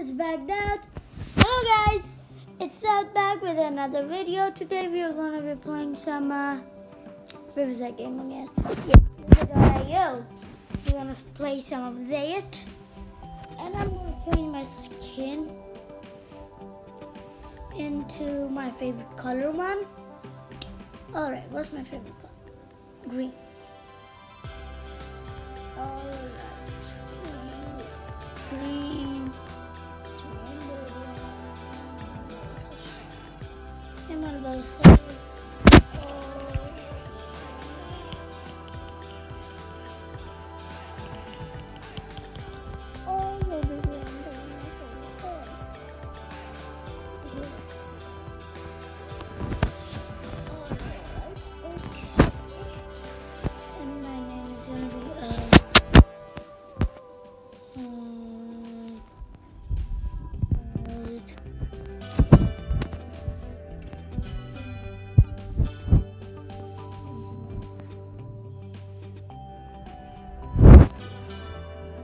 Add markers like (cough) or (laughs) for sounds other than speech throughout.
it's out. Hello guys, it's South back with another video. Today we are gonna be playing some uh Riverside game again. We're gonna play some of that. And I'm gonna change my skin into my favorite color one. Alright, what's my favorite color? Green. Alright. Green. I'm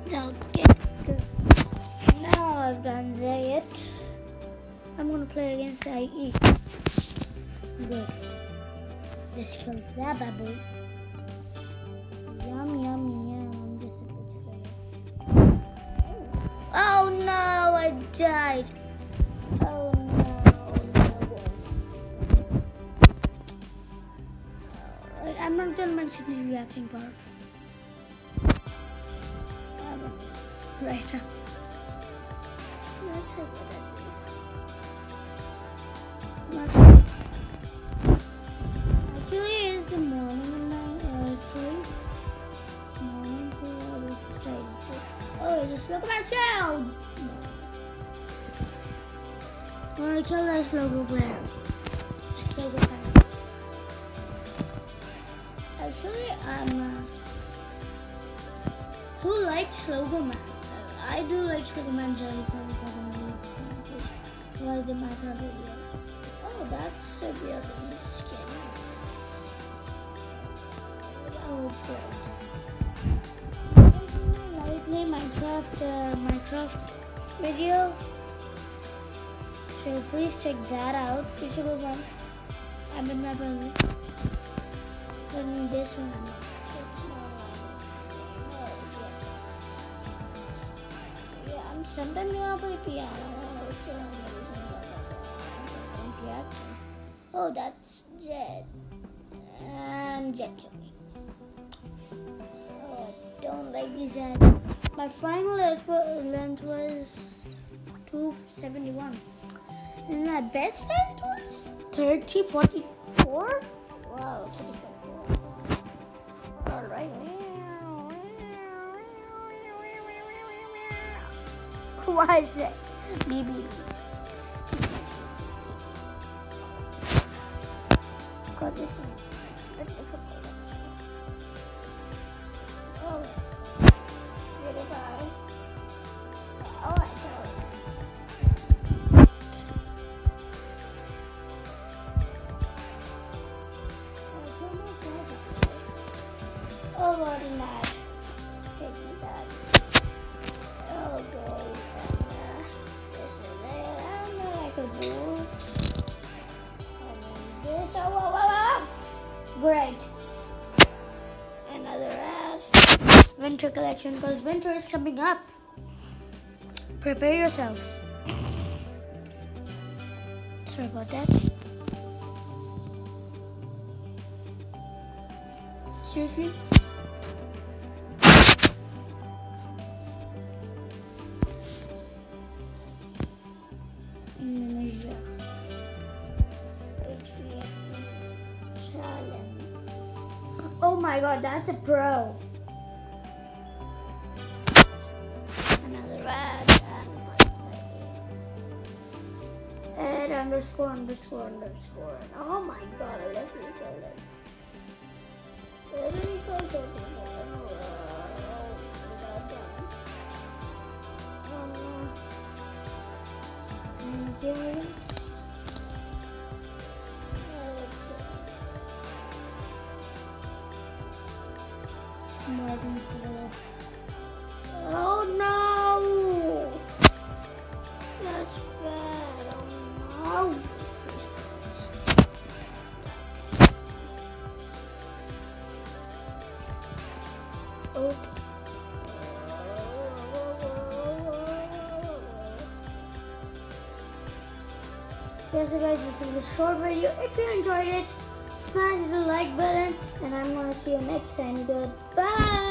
Okay. Now I've done that. I'm gonna play against IE. Good. Let's kill that baboon. Yum, yum, yum. I'm just a bit slow. Oh no, I died. Oh no. Alright, uh, I'm not gonna mention the reacting part. Right now. (laughs) Actually, the morning and I sleep. Morning Oh, to kill this logo player. This logo player. Actually, I'm. Uh, who likes Slogoman? I do like Slogoman Jelly because I'm really was in my video. Oh, that should be a good skin. Oh, good. I play Minecraft, uh, Minecraft video. So please check that out. Should go back. I'm in my brother. In this one, Yeah, I'm play piano. Oh, that's Jed. And Jed killed me. Oh, I don't like ad. My final length wa- was 271. And my best length was 3044. Wow, 3044. Alright. Why is it? BB. God, this difficult. Oh, goodbye. Oh, And then I could do. And then this. Oh, whoa, whoa, whoa. Great. Another ad. Winter collection because winter is coming up. Prepare yourselves. Sorry about that. Seriously? Oh my god, that's a pro. Another ad. Ed underscore underscore underscore. Oh my god, I love you color. doing. Oh no! That's bad. Oh no! Oh. Yeah, so guys, this is a short video. If you enjoyed it, smash the like button, and I'm gonna see you next time. Goodbye.